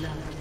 blood.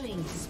Killing spree.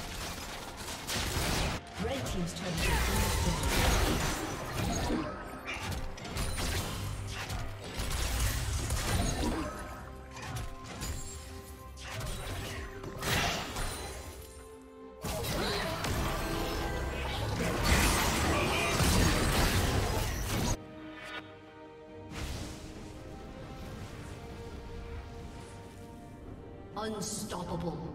Unstoppable. Come get a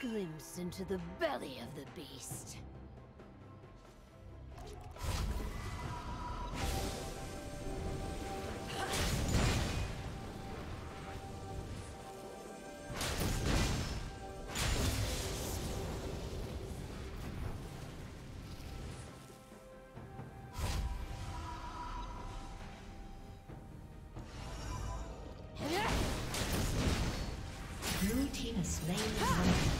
glimpse into the belly of the beast. Blue team has slain